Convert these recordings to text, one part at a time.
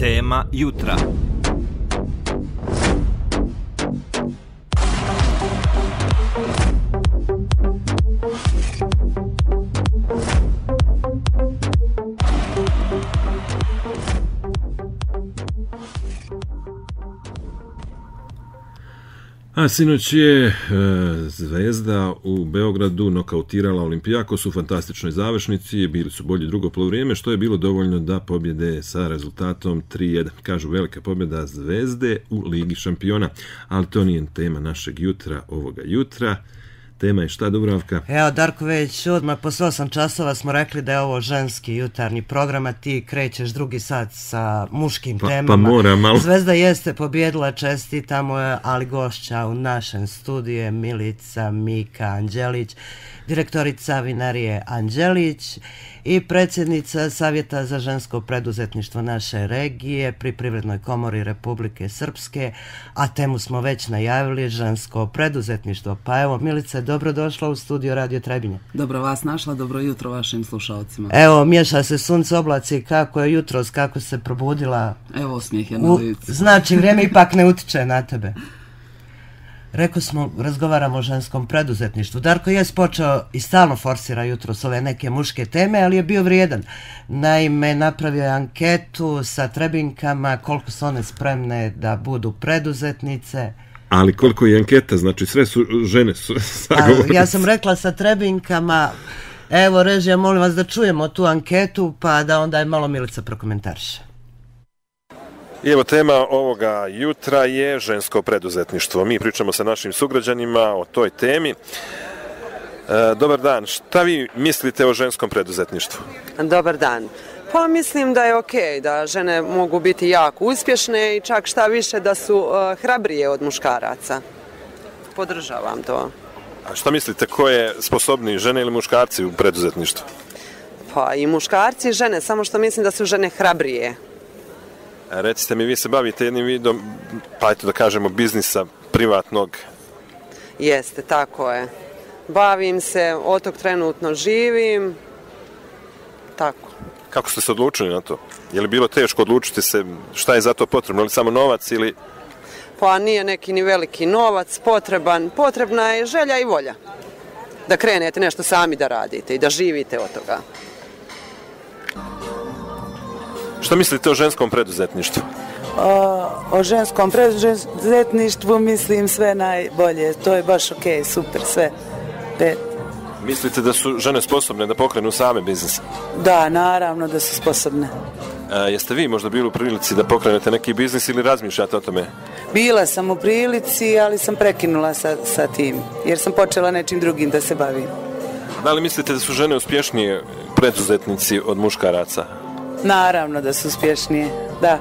Tema jutra. A sinoć je e, Zvezda u Beogradu nokautirala Olimpijakos u fantastičnoj završnici, bili su bolji drugo polovrijeme, što je bilo dovoljno da pobjede sa rezultatom 3-1. Kažu velika pobjeda Zvezde u Ligi šampiona, ali to nije tema našeg jutra ovoga jutra. Tema je šta Dubravka? Evo Darko već odmah posle 8 časova smo rekli da je ovo ženski jutarnji program, a ti krećeš drugi sat sa muškim Pa, temama. pa mora malo. Zvezda jeste pobjedila, čestitamo je, ali gošća u našem studiju je Milica Mika Anđelić, direktorica vinarije Anđelić i predsjednica Savjeta za žensko preduzetništvo naše regije pri Privrednoj komori Republike Srpske, a temu smo već najavili, žensko preduzetništvo. Pa evo, Milica, dobrodošla u studio Radio Trebinje. Dobro vas našla, dobro jutro vašim slušalcima. Evo, miješa se sunce oblaci, kako je jutros, kako se probudila. Evo osmijeh je na licu. znači, vrijeme ipak ne utiče na tebe. Rekao smo, razgovaramo o ženskom preduzetništvu. Darko je počeo i stalno forsira jutros ove neke muške teme, ali je bio vrijedan. Naime, napravio je anketu sa trebinkama koliko su one spremne da budu preduzetnice. Ali koliko je anketa, znači sve su žene su sagovornice. ja sam rekla sa trebinkama, evo režija, molim vas da čujemo tu anketu, pa da onda je malo Milica prokomentariše. I evo tema ovoga jutra je žensko preduzetništvo. Mi pričamo sa našim sugrađanima o toj temi. E, dobar dan, šta vi mislite o ženskom preduzetništvu? Dobar dan. Pa mislim da je ok, da žene mogu biti jako uspješne i čak šta više da su uh, hrabrije od muškaraca. Podržavam to. A šta mislite, ko je sposobniji, žene ili muškarci u preduzetništvu? Pa i muškarci i žene, samo što mislim da su žene hrabrije. E, Recite mi, vi se bavite jednim vidom, pa eto da kažemo, biznisa privatnog. Jeste, tako je. Bavim se, od tog trenutno živim. Tako. Kako ste se odlučili na to? Je li bilo teško odlučiti se šta je za to potrebno? Je li samo novac ili... Pa nije neki ni veliki novac potreban. Potrebna je želja i volja. Da krenete nešto sami da radite i da živite od toga. Šta mislite o ženskom preduzetništvu? O, o ženskom preduzetništvu mislim sve najbolje. To je baš ok, super, sve. Pet. Mislite da su žene sposobne da pokrenu same biznis? Da, naravno da su sposobne. E, jeste vi možda bili u prilici da pokrenete neki biznis ili razmišljate o tome? Bila sam u prilici, ali sam prekinula sa, sa tim, jer sam počela nečim drugim da se bavim. Da li mislite da su žene uspješnije preduzetnici od muškaraca? Naravno da su uspješnije, da.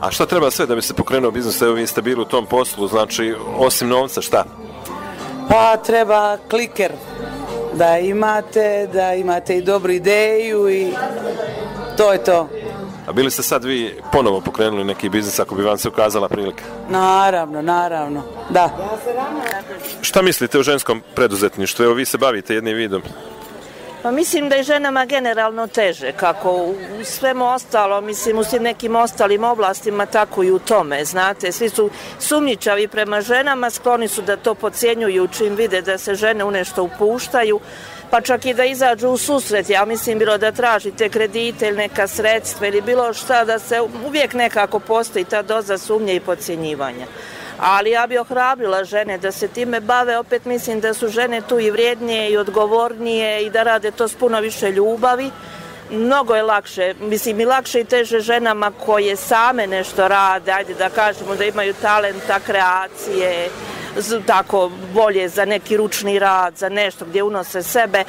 A šta treba sve da bi se pokrenuo biznis? Evo vi ste bili u tom poslu, znači osim novca šta? Pa treba kliker da imate, da imate i dobru ideju i to je to. A bili ste sad vi ponovo pokrenuli neki biznis ako bi vam se ukazala prilika? Naravno, naravno, da. Šta mislite o ženskom preduzetništvu? Evo vi se bavite jednim vidom. Pa mislim da je ženama generalno teže, kako u svemu ostalo, mislim u svim nekim ostalim oblastima, tako i u tome, znate, svi su sumnjičavi prema ženama, skloni su da to pocijenjuju čim vide da se žene u nešto upuštaju, pa čak i da izađu u susret, ja mislim bilo da tražite kredite ili neka sredstva ili bilo šta, da se uvijek nekako postoji ta doza sumnje i podcjenjivanja. Ali ja bi ohrabrila žene da se time bave, opet mislim da su žene tu i vrijednije i odgovornije i da rade to s puno više ljubavi. Mnogo je lakše, mislim i lakše i teže ženama koje same nešto rade, ajde da kažemo da imaju talenta, kreacije, tako bolje za neki ručni rad, za nešto gdje unose sebe.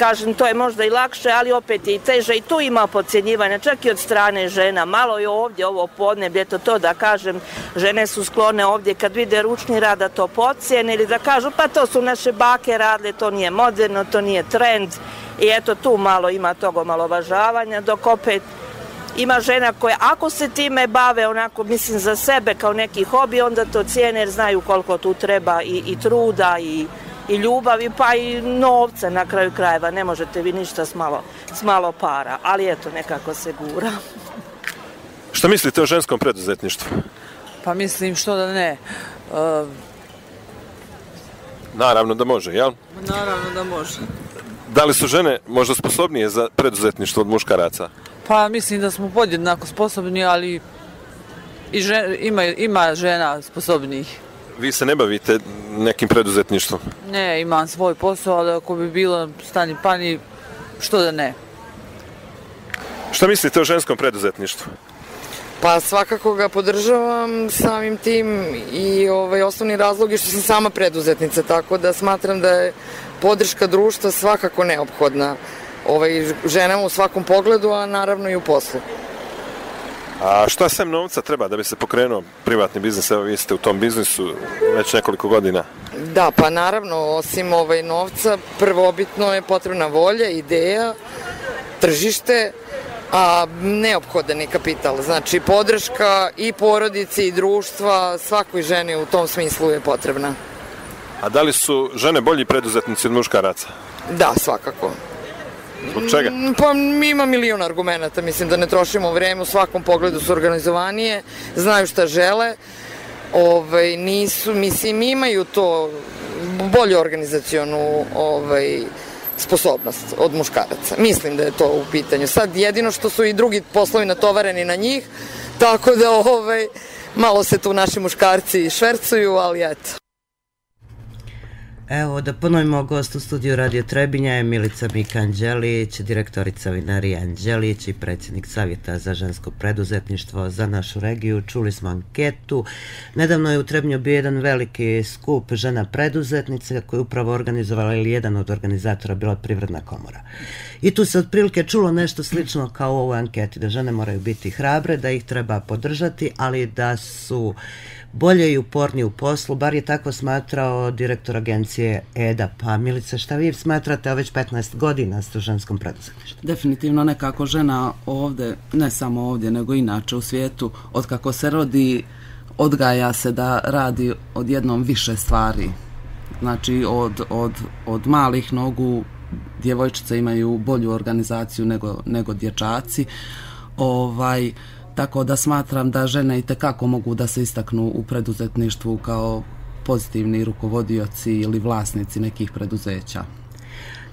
Kažem, to je možda i lakše, ali opet je i teže i tu ima podcjenjivanja, čak i od strane žena. Malo je ovdje ovo podneblje, to to da kažem, žene su sklone ovdje kad vide ručni rad da to pocijene ili da kažu pa to su naše bake radile, to nije moderno, to nije trend. I eto tu malo ima tog omalovažavanja, dok opet ima žena koje ako se time bave onako mislim za sebe kao neki hobi onda to cijene jer znaju koliko tu treba i, i truda i, i ljubavi pa i novca na kraju krajeva ne možete vi ništa s malo, s malo para ali eto nekako se gura Šta mislite o ženskom preduzetništvu? Pa mislim što da ne. Uh, Naravno da može, jel? naravno da može. Da li su žene možda sposobnije za preduzetništvo od muškaraca? Pa mislim da smo podjednako sposobni, ali i žen, ima, ima žena sposobnijih. Vi se ne bavite nekim preduzetništvom. Ne, imam svoj posao, ali ako bi bilo stani pani, što da ne. Šta mislite o ženskom preduzetništvu? Pa svakako ga podržavam samim tim i ovaj, osnovni razlog je što sam sama preduzetnica, tako da smatram da je podrška društva svakako neophodna ovaj, ženama u svakom pogledu, a naravno i u poslu. A šta sem novca treba da bi se pokrenuo privatni biznis? Evo vi ste u tom biznisu već nekoliko godina. Da, pa naravno, osim ovaj novca, prvobitno je potrebna volja, ideja, tržište, a neophodan je kapital. Znači, podrška i porodici i društva, svakoj ženi u tom smislu je potrebna. A da li su žene bolji preduzetnici od muškaraca? Da, svakako. Zbog čega? Mm, Pa ima milion argumenta, mislim da ne trošimo vreme, u svakom pogledu su organizovanije, znaju šta žele, ovaj, nisu, mislim, imaju to bolju organizacionu ovaj, sposobnost od muškaraca. Mislim da je to u pitanju. Sad jedino što su i drugi poslovi natovareni na njih, tako da ovaj, malo se tu naši muškarci švercuju, ali eto. Evo, da ponovimo gost u studiju Radio Trebinja je Milica Mika Anđelić, direktorica Vinarija Anđelić i predsjednik Savjeta za žensko preduzetništvo za našu regiju. Čuli smo anketu. Nedavno je u Trebnju bio jedan veliki skup žena preduzetnica koji je upravo organizovala ili jedan od organizatora bila Privredna komora. I tu se otprilike čulo nešto slično kao u ovoj anketi, da žene moraju biti hrabre, da ih treba podržati, ali da su bolje i upornije u poslu, bar je tako smatrao direktor agencije EDA. Pa Milica, šta vi smatrate, već 15 godina ste u ženskom preduzetništvu? Definitivno nekako žena ovdje, ne samo ovdje, nego inače u svijetu, od kako se rodi, odgaja se da radi odjednom više stvari. Znači od, od, od malih nogu djevojčice imaju bolju organizaciju nego, nego dječaci. Ovaj, tako da smatram da žene i mogu da se istaknu u preduzetništvu kao pozitivni rukovodioci ili vlasnici nekih preduzeća.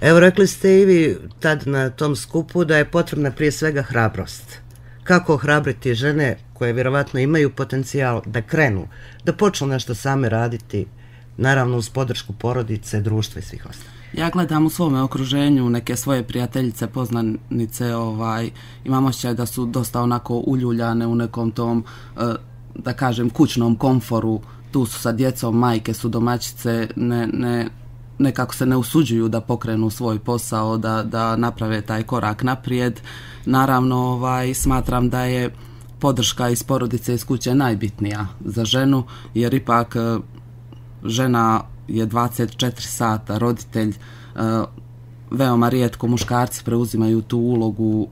Evo, rekli ste i vi tad na tom skupu da je potrebna prije svega hrabrost. Kako ohrabriti žene koje vjerovatno imaju potencijal da krenu, da počnu nešto same raditi, naravno uz podršku porodice, društva i svih ostalih. Ja gledam u svome okruženju neke svoje prijateljice, poznanice, ovaj, imam osjećaj da su dosta onako uljuljane u nekom tom, eh, da kažem, kućnom komforu, tu su sa djecom, majke su domaćice, ne, ne, nekako se ne usuđuju da pokrenu svoj posao, da, da naprave taj korak naprijed. Naravno, ovaj, smatram da je podrška iz porodice iz kuće najbitnija za ženu, jer ipak eh, žena je 24 sata. Roditelj, e, veoma rijetko muškarci preuzimaju tu ulogu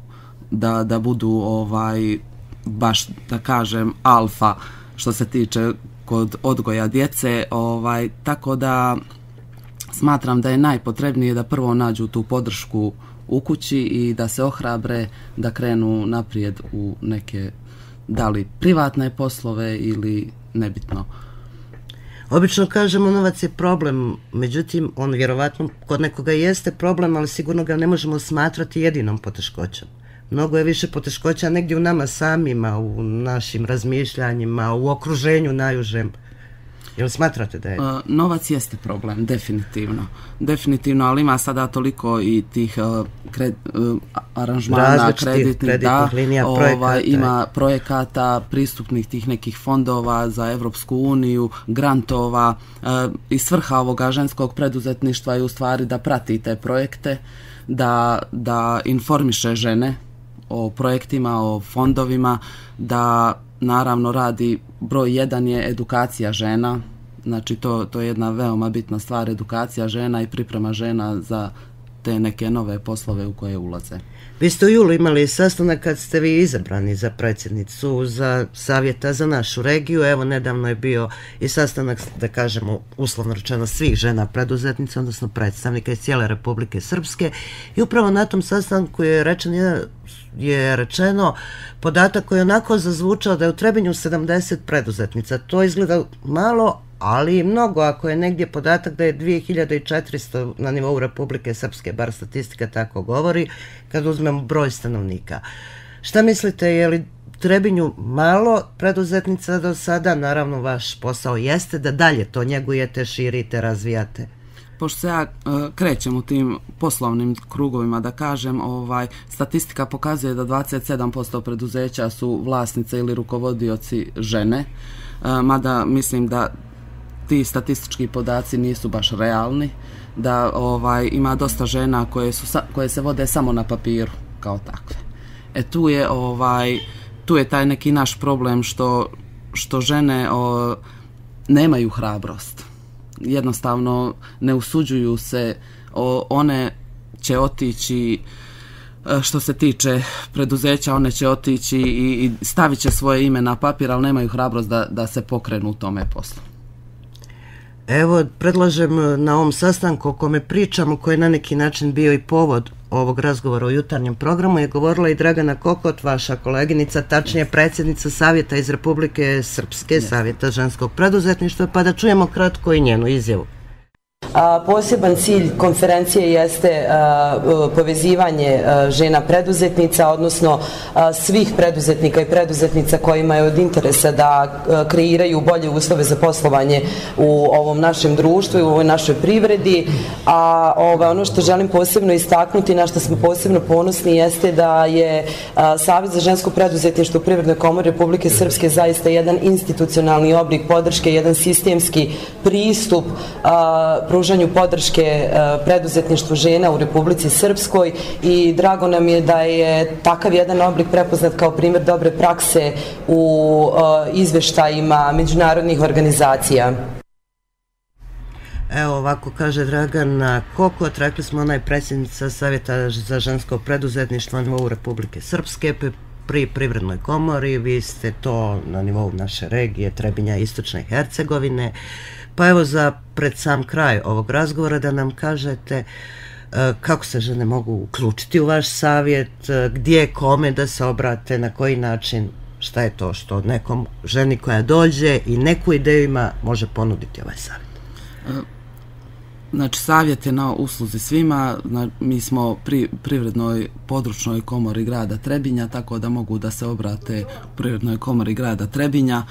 da, da budu ovaj baš da kažem alfa što se tiče kod odgoja djece, ovaj tako da smatram da je najpotrebnije da prvo nađu tu podršku u kući i da se ohrabre da krenu naprijed u neke da li privatne poslove ili nebitno Obično kažemo novac je problem, međutim on vjerovatno kod nekoga jeste problem, ali sigurno ga ne možemo smatrati jedinom poteškoćom. Mnogo je više poteškoća negdje u nama samima, u našim razmišljanjima, u okruženju najužem. Jel smatrate da je? Uh, novac jeste problem, definitivno. Definitivno, ali ima sada toliko i tih uh, kred, uh, aranžmana, kreditnih, da, linija, ovaj, projekata. ima projekata, pristupnih tih nekih fondova za Evropsku uniju, grantova i svrha ovoga ženskog preduzetništva je u stvari da prati te projekte, da, da informiše žene o projektima, o fondovima, da naravno radi broj jedan je edukacija žena. Znači to, to je jedna veoma bitna stvar edukacija žena i priprema žena za te neke nove poslove u koje ulaze. Vi ste u julu imali sastanak kad ste vi izabrani za predsjednicu za savjeta za našu regiju. Evo, nedavno je bio i sastanak, da kažemo, uslovno rečeno svih žena preduzetnica, odnosno predstavnika iz cijele Republike Srpske. I upravo na tom sastanku je rečen je rečeno podatak koji je onako zazvučao da je u Trebinju 70 preduzetnica. To izgleda malo, ali mnogo ako je negdje podatak da je 2400 na nivou Republike Srpske, bar statistika tako govori, kad uzmemo broj stanovnika. Šta mislite, je li Trebinju malo preduzetnica do sada, naravno vaš posao jeste da dalje to njegujete, širite, razvijate? pošto ja e, krećem u tim poslovnim krugovima da kažem, ovaj statistika pokazuje da 27% preduzeća su vlasnice ili rukovodioci žene, e, mada mislim da ti statistički podaci nisu baš realni, da ovaj ima dosta žena koje su koje se vode samo na papiru kao takve. E tu je ovaj tu je taj neki naš problem što što žene o, nemaju hrabrost. Jednostavno ne usuđuju se, o, one će otići e, što se tiče preduzeća, one će otići i, i stavit će svoje ime na papir, ali nemaju hrabrost da, da se pokrenu u tome poslu. Evo, predlažem e, na ovom sastanku o kome pričamo, koji je na neki način bio i povod ovog razgovora u jutarnjem programu, je govorila i Dragana Kokot, vaša koleginica, tačnije predsjednica Savjeta iz Republike Srpske, Savjeta ženskog preduzetništva, pa da čujemo kratko i njenu izjavu. Poseban cilj konferencije jeste povezivanje žena preduzetnica, odnosno svih preduzetnika i preduzetnica kojima je od interesa da kreiraju bolje uslove za poslovanje u ovom našem društvu i u ovoj našoj privredi. A ono što želim posebno istaknuti, na što smo posebno ponosni, jeste da je Savjet za žensko preduzetništvo u Privrednoj komori Republike Srpske zaista jedan institucionalni oblik podrške, jedan sistemski pristup pružanju podrške e, preduzetništvu žena u Republici Srpskoj i drago nam je da je takav jedan oblik prepoznat kao primjer dobre prakse u e, izveštajima međunarodnih organizacija. Evo ovako kaže Dragana Kokot, rekli smo ona je predsjednica Savjeta za žensko preduzetništvo nivou Republike Srpske pri Privrednoj komori, vi ste to na nivou naše regije Trebinja Istočne Hercegovine. Pa evo za pred sam kraj ovog razgovora da nam kažete e, kako se žene mogu uključiti u vaš savjet, e, gdje kome da se obrate, na koji način, šta je to što nekom ženi koja dođe i neku ideju ima može ponuditi ovaj savjet. E, znači, savjet je na usluzi svima, mi smo pri privrednoj područnoj komori grada Trebinja, tako da mogu da se obrate privrednoj komori grada Trebinja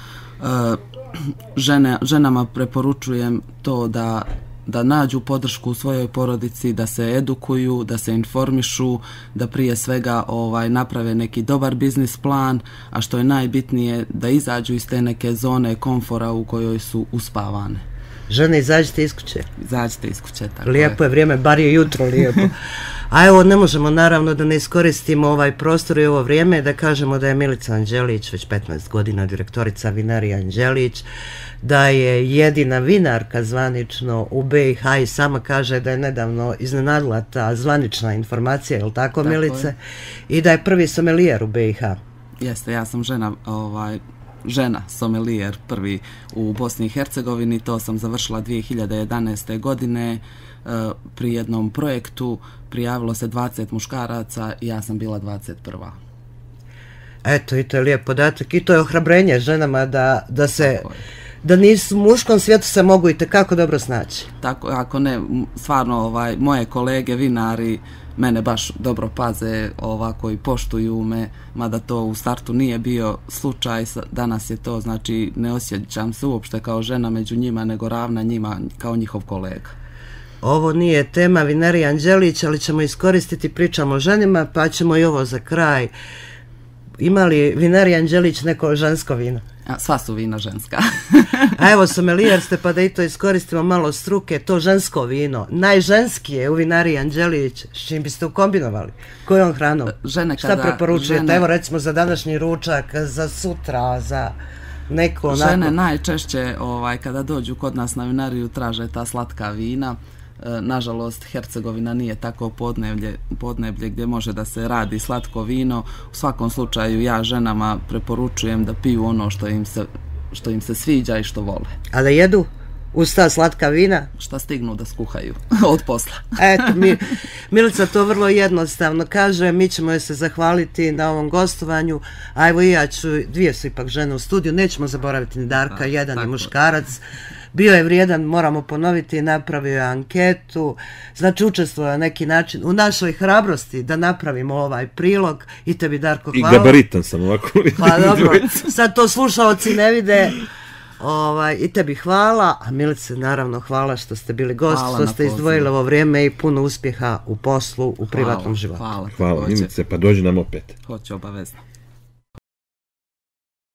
žene, ženama preporučujem to da da nađu podršku u svojoj porodici, da se edukuju, da se informišu, da prije svega ovaj naprave neki dobar biznis plan, a što je najbitnije da izađu iz te neke zone komfora u kojoj su uspavane. Žene, izađite iz kuće. Izađite iz kuće, tako Lijepo je vrijeme, bar je jutro lijepo. A evo, ne možemo naravno da ne iskoristimo ovaj prostor i ovo vrijeme da kažemo da je Milica Anđelić već 15 godina direktorica vinarija Anđelić, da je jedina vinarka zvanično u BiH i sama kaže da je nedavno iznenadila ta zvanična informacija, je li tako, tako Milice? I da je prvi somelijer u BiH. Jeste, ja sam žena ovaj, žena somelijer prvi u Bosni i Hercegovini, to sam završila 2011. godine E, pri jednom projektu prijavilo se 20 muškaraca i ja sam bila 21. Eto, i to je lijep podatak i to je ohrabrenje ženama da, da se da nisu u muškom svijetu se mogu i kako dobro snaći. Tako, ako ne, stvarno ovaj, moje kolege vinari mene baš dobro paze ovako i poštuju me, mada to u startu nije bio slučaj, danas je to, znači ne osjećam se uopšte kao žena među njima, nego ravna njima kao njihov kolega. Ovo nije tema Vinari Anđelić, ali ćemo iskoristiti, pričamo o ženima, pa ćemo i ovo za kraj. Ima li Vinari Anđelić neko žensko vino? Sva su vina ženska. A evo somelijer ste pa da i to iskoristimo malo struke, to žensko vino, najženskije u vinari Anđelić, s čim biste ukombinovali? Kojom hranom? Žene kada, Šta preporučujete? Evo recimo za današnji ručak, za sutra, za neko onako... Žene najčešće ovaj, kada dođu kod nas na vinariju traže ta slatka vina, E, nažalost, Hercegovina nije tako podneblje, podneblje gdje može da se radi slatko vino. U svakom slučaju ja ženama preporučujem da piju ono što im se, što im se sviđa i što vole. A da jedu? Uz ta slatka vina. Šta stignu da skuhaju od posla. Eto, mi, Milica to vrlo jednostavno kaže, mi ćemo joj se zahvaliti na ovom gostovanju, a evo i ja ću, dvije su ipak žene u studiju, nećemo zaboraviti ni Darka, a, jedan je muškarac, bio je vrijedan, moramo ponoviti, napravio je anketu, znači učestvuje na neki način u našoj hrabrosti da napravimo ovaj prilog i tebi Darko hvala. I gabaritan sam ovako. Pa dobro, sad to slušalci ne vide, Ovaj, I tebi hvala, a Milice naravno hvala što ste bili gost, hvala što ste izdvojili ovo vrijeme i puno uspjeha u poslu, u privatnom životu. Hvala, hvala Milice, pa dođi nam opet. Hoće obavezno.